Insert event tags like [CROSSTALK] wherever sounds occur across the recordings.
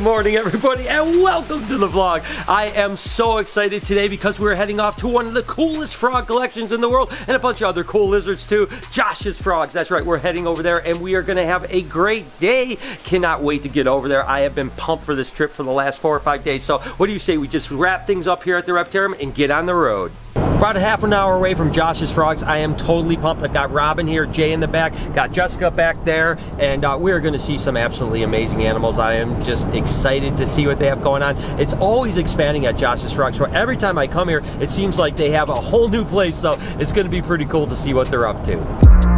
good morning, everybody, and welcome to the vlog. I am so excited today because we're heading off to one of the coolest frog collections in the world and a bunch of other cool lizards too. Josh's Frogs. That's right, we're heading over there and we are going to have a great day. Cannot wait to get over there. I have been pumped for this trip for the last four or five days. So, what do you say we just wrap things up here at the Reptarium and get on the road? About a half an hour away from Josh's Frogs. I am totally pumped. I've got Robyn here, Jay in the back, got Jessica back there, and uh, we're going to see some absolutely amazing animals. I am just excited to see what they have going on. It's always expanding at Josh's Frogs. So every time I come here, it seems like they have a whole new place. So it's going to be pretty cool to see what they're up to.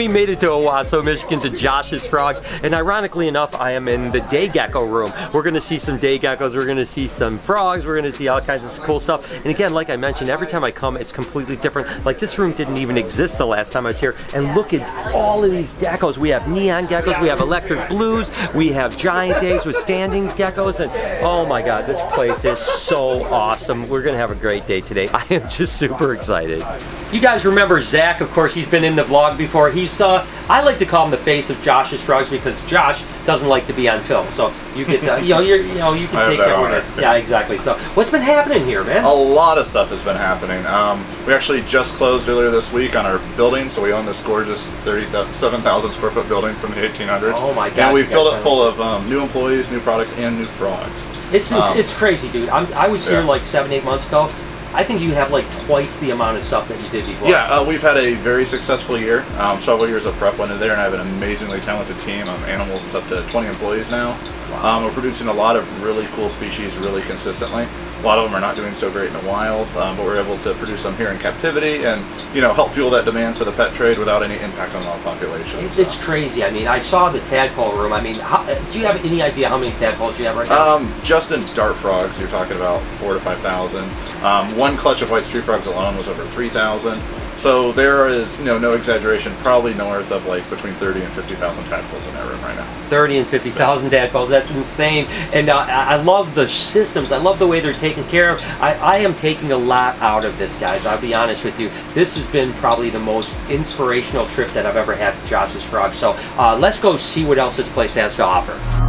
We made it to Owosso, Michigan to Josh's Frogs. And ironically enough, I am in the day gecko room. We're gonna see some day geckos, we're gonna see some frogs, we're gonna see all kinds of cool stuff. And again, like I mentioned, every time I come, it's completely different. Like this room didn't even exist the last time I was here. And look at all of these geckos. We have neon geckos, we have electric blues, we have giant days with standings geckos, and oh my God, this place is so awesome. We're gonna have a great day today. [LAUGHS] I am just super excited. You guys remember Zach, of course, he's been in the vlog before. He's uh, I like to call him the face of Josh's Frogs because Josh doesn't like to be on film. So you get, uh, you know, you're, you know, you can [LAUGHS] take care of it. Yeah, exactly. So what's been happening here, man? A lot of stuff has been happening. Um, we actually just closed earlier this week on our building, so we own this gorgeous 37,000 square foot building from the 1800s. Oh my god! And we filled it full of um, new employees, new products, and new frogs. It's um, it's crazy, dude. I'm, i was here like seven, eight months ago. I think you have like twice the amount of stuff that you did before. Yeah, uh, we've had a very successful year. Um, several years of prep went in there, and I have an amazingly talented team of animals. Up to 20 employees now. Wow. Um, we're producing a lot of really cool species really consistently. A lot of them are not doing so great in the wild, um, but we're able to produce them here in captivity and you know help fuel that demand for the pet trade without any impact on wild population. It's, so. it's crazy. I mean, I saw the tadpole room. I mean, how, do you have any idea how many tadpoles you have right now? Um, just in dart frogs, you're talking about four to five thousand. Um, one clutch of white tree frogs alone was over 3,000. So there is, you know, no exaggeration, probably north of like between 30 and 50,000 tadpoles in that room right now. 30 and 50,000 tadpoles, that's insane. And uh, I love the systems, I love the way they're taken care of. I, I am taking a lot out of this, guys, I'll be honest with you. This has been probably the most inspirational trip that I've ever had to Josh's Frog. So uh, let's go see what else this place has to offer.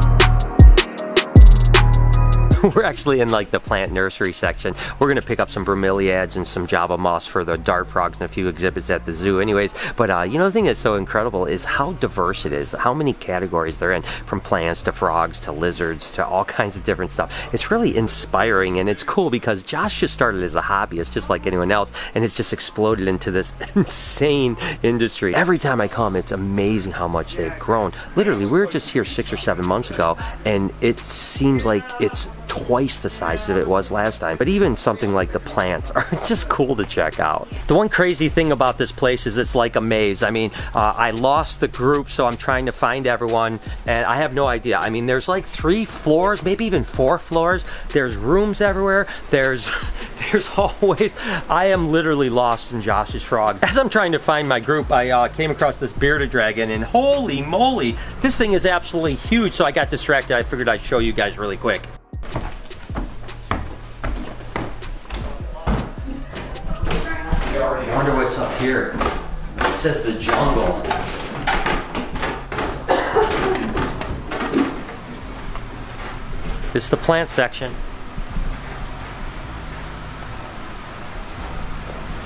[LAUGHS] we're actually in like the plant nursery section. We're gonna pick up some bromeliads and some Java moss for the dart frogs and a few exhibits at the zoo anyways. But uh, you know the thing that's so incredible is how diverse it is, how many categories they're in, from plants to frogs to lizards to all [LAUGHS] kinds of different stuff. It's really inspiring and it's cool because Josh just started as a hobbyist just like anyone else and it's just exploded into this [LAUGHS] insane industry. Every time I come, it's amazing how much they've grown. Literally, we were just here six or seven months ago and it seems like it's twice the size of it was last time. But even something like the plants [LAUGHS] are just cool to check out. The one crazy thing about this place is it's like a maze. I mean, uh, I lost the group, so I'm trying to find everyone, and I have no idea. I mean, there's like three floors, maybe even four floors. There's rooms everywhere. There's [LAUGHS] there's hallways. I am literally lost in Josh's Frogs. As I'm trying to find my group, I uh, came across this bearded dragon, and holy moly, this thing is absolutely huge. So I got distracted. I figured I'd show you guys really quick. Here. It says the jungle. It's the plant section.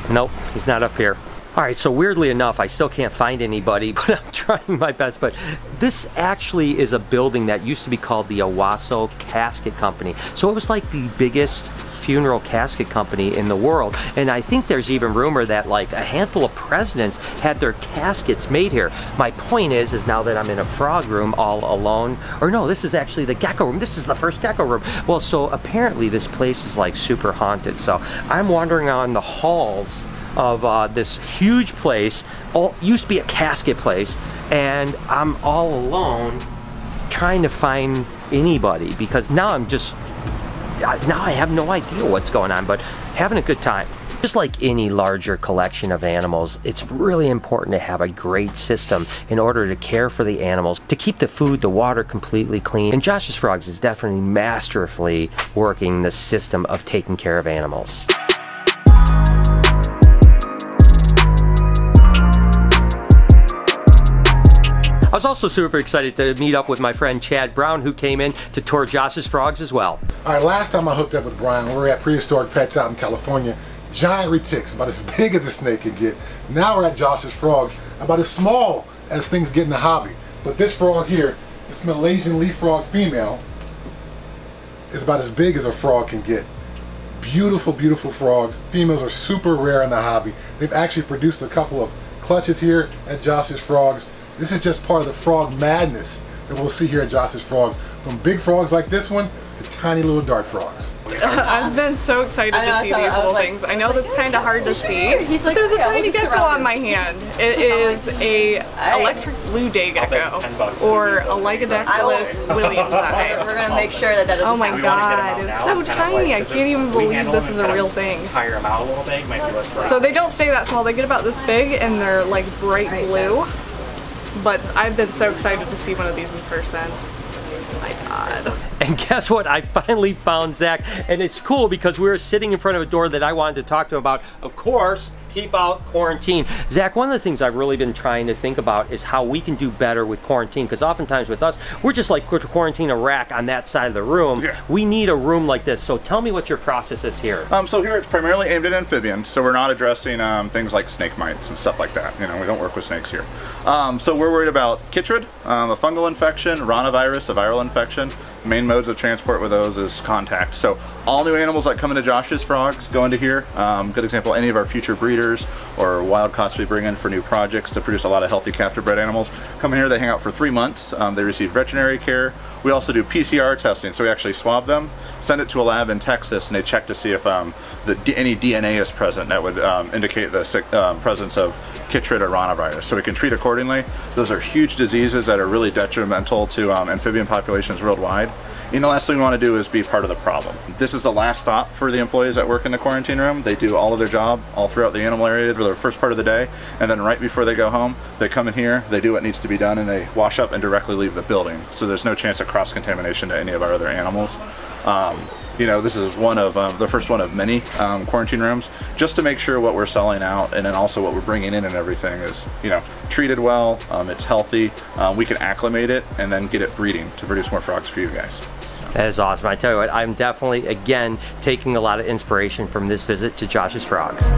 Nope, he's not up here. All right, so weirdly enough, I still can't find anybody, [LAUGHS] but I'm trying my best. But this actually is a building that used to be called the Owosso Casket Company. So it was like the biggest funeral casket company in the world. And I think there's even rumor that like a handful of presidents had their caskets made here. My point is, is now that I'm in a frog room all alone, or no, this is actually the gecko room. This is the first gecko room. Well, so apparently this place is like super haunted. So I'm wandering on the halls of uh, this huge place. All used to be a casket place, and I'm all alone trying to find anybody because now I'm just now I have no idea what's going on, but having a good time. Just like any larger collection of animals, it's really important to have a great system in order to care for the animals, to keep the food, the water completely clean. And Josh's Frogs is definitely masterfully working the system of taking care of animals. Was also super excited to meet up with my friend Chad Brown, who came in to tour Josh's Frogs as well. All right, last time I hooked up with Brian, we were at Prehistoric Pets out in California. Giant retics, about as [LAUGHS] big as a snake can get. Now we're at Josh's Frogs, about as small as things get in the hobby. But this frog here, this Malaysian leaf frog female, is about as big as a frog can get. Beautiful, beautiful frogs. Females are super rare in the hobby. They've actually produced a couple of clutches here at Josh's Frogs. This is just part of the frog madness that we'll see here at Josh's Frogs. From big frogs like this one to tiny little dart frogs. [LAUGHS] I've been so excited to see these little like, things. I know that's kind of hard to see. He's like, there's a tiny gecko on my hand. It [LAUGHS] is a electric blue day gecko or a Lygodactylus williamsi. [LAUGHS] We're gonna make sure that that doesn't Oh my god, it's so tiny. I can't even believe this is a real thing. Tire them out a little bit. Might be less So they don't stay that small. They get about this big and they're like bright blue. But I've been so excited to see one of these in person. My god. And guess what? I finally found Zach, and it's cool because we were sitting in front of a door that I wanted to talk to him about. Of course, keep out quarantine. Zach, one of the things I've really been trying to think about is how we can do better with quarantine because oftentimes with us, we're just like quarantine a rack on that side of the room. Yeah. We need a room like this. So tell me what your process is here. Um, so here it's primarily aimed at amphibians, so we're not addressing um, things like snake mites and stuff like that. You know, we don't work with snakes here. Um, so we're worried about chytrid, um, a fungal infection, ranavirus, a viral infection. Main modes of transport with those is contact. So all new animals that come into Josh's frogs go into here. Um, good example, any of our future breeders or wild caughts we bring in for new projects to produce a lot of healthy captive bred animals come in here. They hang out for three months. Um, they receive veterinary care. We also do PCR testing, so we actually swab them, send it to a lab in Texas, and they check to see if um, the, any DNA is present that would um, indicate the um, presence of chytrid or ranavirus. So we can treat accordingly. Those are huge diseases that are really detrimental to um, amphibian populations worldwide. And the last thing we want to do is be part of the problem. This is the last stop for the employees that work in the quarantine room. They do all of their job all throughout the animal area for the first part of the day, and then right before they go home, they come in here, they do what needs to be done, and they wash up and directly leave the building. So there's no chance of cross-contamination to any of our other animals. Um, you know, this is one of um, the first one of many um, quarantine rooms, just to make sure what we're selling out and then also what we're bringing in and everything is, you know, treated well, um, it's healthy, uh, we can acclimate it and then get it breeding to produce more frogs for you guys. That is awesome. I tell you what, I'm definitely, again, taking a lot of inspiration from this visit to Josh's Frogs.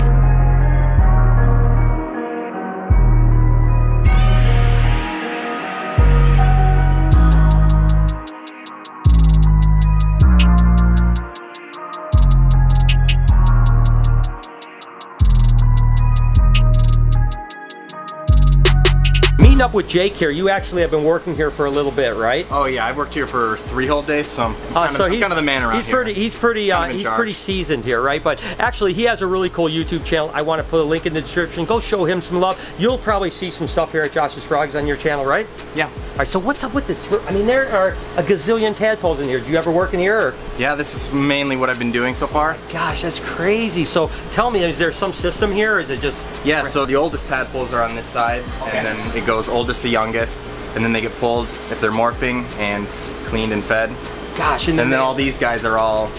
Up with Jake here. You actually have been working here for a little bit, right? Oh yeah, I've worked here for three whole days, so I'm uh, kind, so of, he's, kind of the man around he's here. Pretty, he's pretty, uh, he's pretty seasoned here, right? But actually, he has a really cool YouTube channel. I want to put a link in the description. Go show him some love. You'll probably see some stuff here at Josh's Frogs on your channel, right? Yeah. All right. So what's up with this? I mean, there are a gazillion tadpoles in here. Do you ever work in here? Or? Yeah, this is mainly what I've been doing so far. Gosh, that's crazy. So tell me, is there some system here? Or is it just? Yeah. So the oldest tadpoles are on this side, okay. and then it goes oldest to youngest and then they get pulled if they're morphing and cleaned and fed. Gosh, and, and then, all these guys are all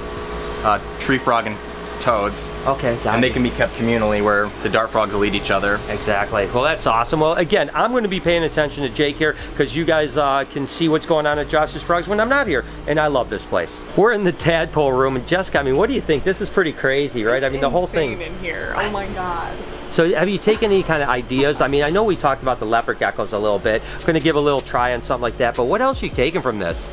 uh, tree frog and toads. Okay, And they can be kept communally where the dart frogs will eat each other. Exactly. Well, that's awesome. Well, again, I'm going to be paying attention to Jake here because you guys uh, can see what's going on at Josh's Frogs when I'm not here, and I love this place. We're in the tadpole room, and Jessica, I mean, what do you think? This is pretty crazy, right? It's I mean, the whole thing. in here. Oh my god. So have you taken any kind of ideas? I mean, I know we talked about the leopard geckos a little bit. Going to give a little try on something like that, but what else are you taking from this?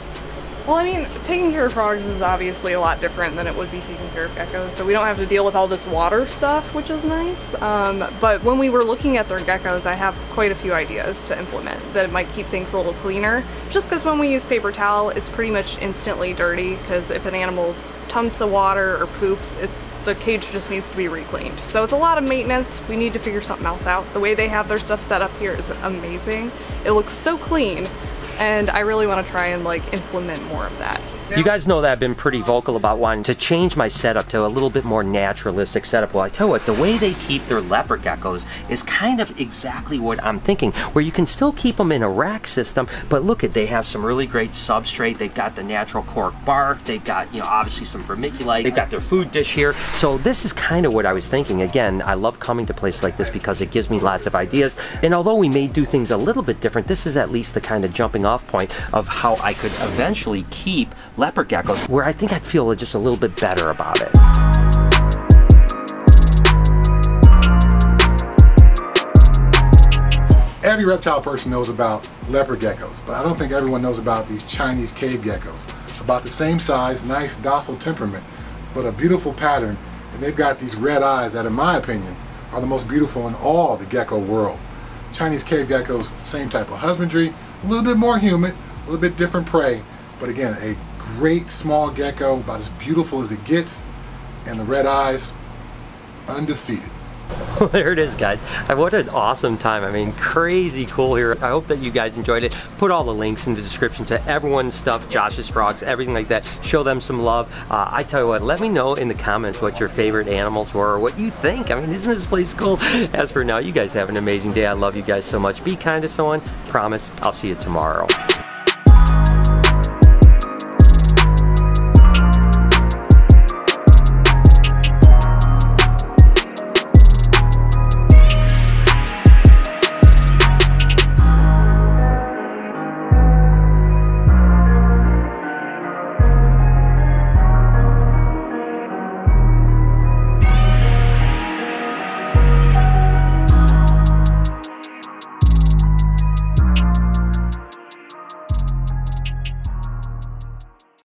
Well, I mean, taking care of frogs is obviously a lot different than it would be taking care of geckos, so we don't have to deal with all this water stuff, which is nice. Um, but when we were looking at their geckos, I have quite a few ideas to implement that might keep things a little cleaner. Just because when we use paper towel, it's pretty much instantly dirty, because if an animal tumps a water or poops, it, the cage just needs to be recleaned. So it's a lot of maintenance. We need to figure something else out. The way they have their stuff set up here is amazing. It looks so clean, and I really want to try and like implement more of that. You guys know that I've been pretty vocal about wanting to change my setup to a little bit more naturalistic setup. Well, I tell you what, the way they keep their leopard geckos is kind of exactly what I'm thinking, where you can still keep them in a rack system, but look at they have some really great substrate. They've got the natural cork bark. They've got, you know, obviously some vermiculite. They've got their food dish here. So this is kind of what I was thinking. Again, I love coming to places like this because it gives me lots of ideas. And although we may do things a little bit different, this is at least the kind of jumping off point of how I could eventually keep leopard geckos where I think I'd feel just a little bit better about it. Every reptile person knows about leopard geckos, but I don't think everyone knows about these Chinese cave geckos. About the same size, nice docile temperament, but a beautiful pattern, and they've got these red eyes that in my opinion are the most beautiful in all the gecko world. Chinese cave geckos, same type of husbandry, a little bit more humid, a little bit different prey, but again, a great small gecko, about as beautiful as it gets, and the red eyes, undefeated. [LAUGHS] there it is, guys. What an awesome time. I mean, crazy cool here. I hope that you guys enjoyed it. Put all the links in the description to everyone's stuff, Josh's frogs, everything like that. Show them some love. Uh, I tell you what, let me know in the comments what your favorite animals were or what you think. I mean, isn't this place cool? [LAUGHS] As for now, you guys have an amazing day. I love you guys so much. Be kind to someone. Promise, I'll see you tomorrow.